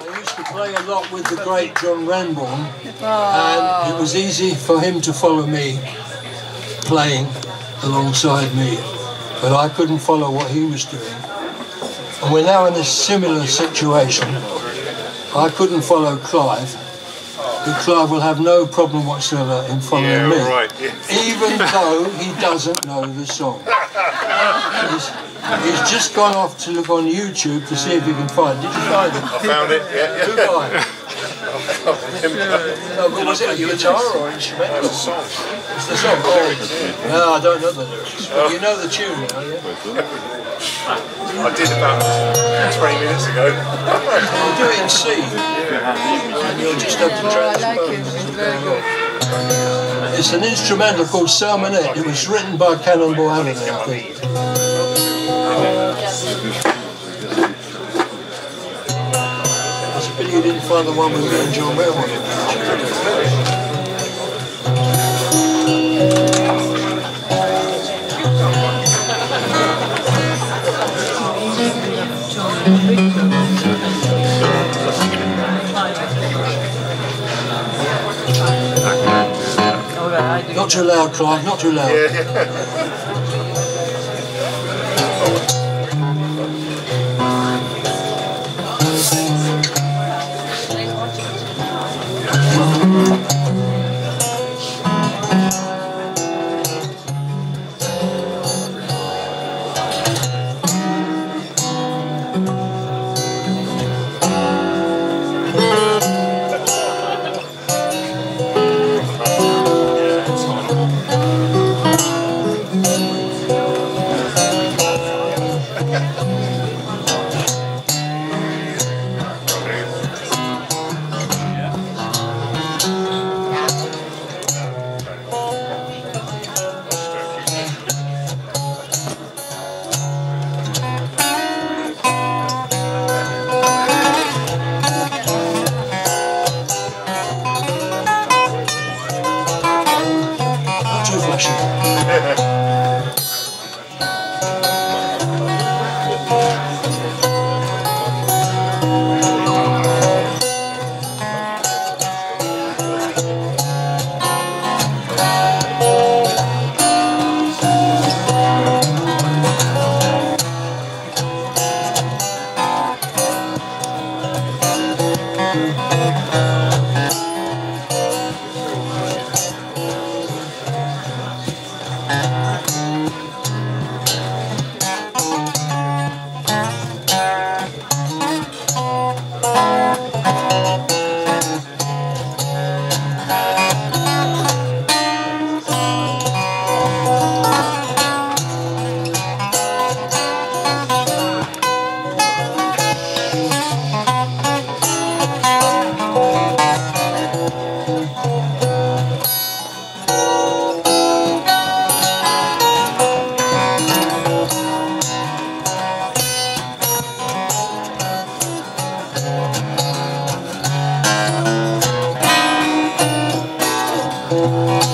I used to play a lot with the great John Renbourn, and it was easy for him to follow me playing alongside me, but I couldn't follow what he was doing. And we're now in a similar situation. I couldn't follow Clive, but Clive will have no problem whatsoever in following Yeah, me, right, yeah. even though he doesn't know the song. He's, he's just gone off to look on YouTube to see if he can find it. Did you find it? I found it, yeah, Who yeah. find it? Oh, no, but was it a guitar or instrumental? That's a song. It's the song. Oh, no, I don't know the lyrics. But you know the tune now, yeah? I did about 20 minutes ago. I'll do it in C. And you'll just have to Oh, I like it. transpose. It's very good. It's an instrumental called Sermonette. It was written by Cannonball Adderley, I think. It's a pity you didn't find the one with me and John Renbourn. Not too loud, Clive, not too loud. Not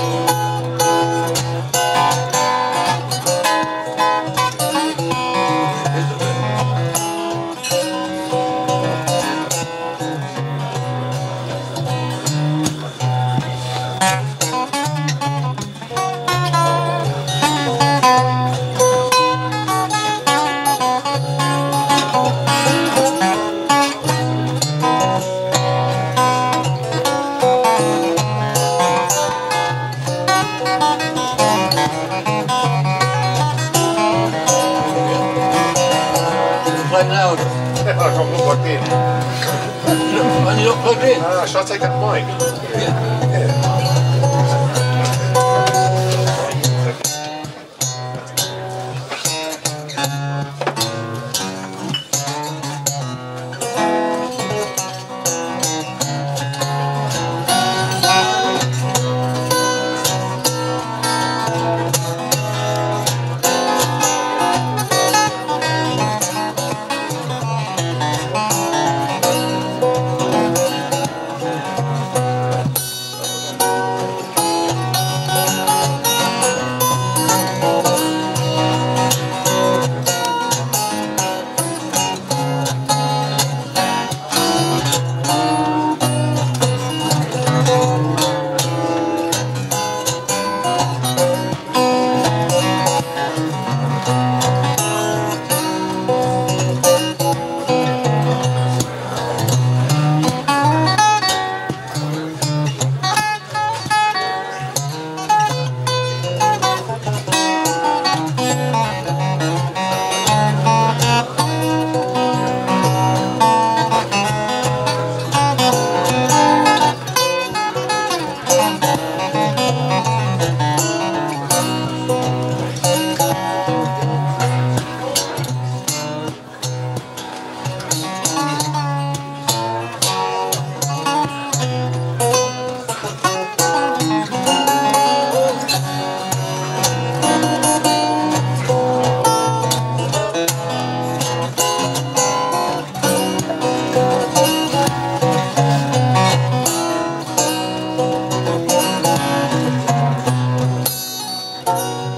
Play I'm not plugged in. When you're not plugged in. Ah, shall I take that mic? Yeah. Bye.